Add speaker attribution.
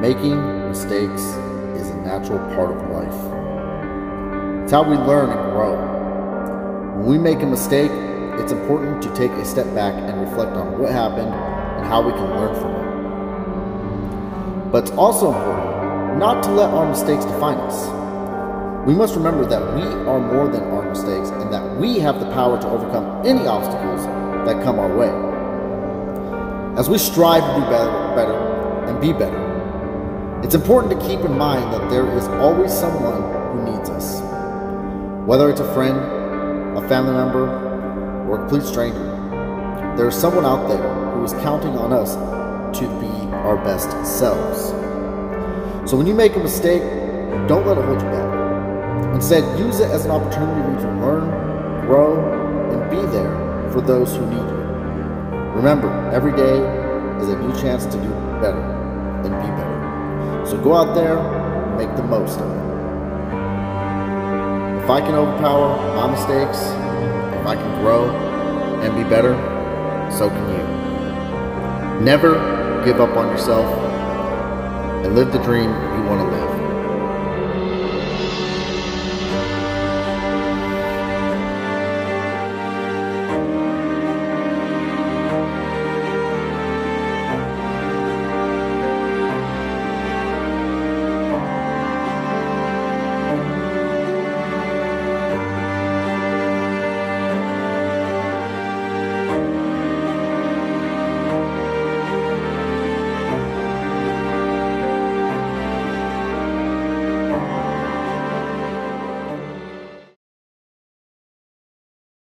Speaker 1: Making mistakes is a natural part of life. It's how we learn and grow. When we make a mistake, it's important to take a step back and reflect on what happened and how we can learn from it. But it's also important not to let our mistakes define us. We must remember that we are more than our mistakes and that we have the power to overcome any obstacles that come our way. As we strive to do better, better and be better, it's important to keep in mind that there is always someone who needs us. Whether it's a friend, a family member, or a complete stranger, there is someone out there who is counting on us to be our best selves. So when you make a mistake, don't let it hold you back. Instead, use it as an opportunity to learn, grow, and be there for those who need you. Remember, every day is a new chance to do better better. So go out there make the most of it. If I can overpower my mistakes, if I can grow and be better, so can you. Never give up on yourself and live the dream you want to live.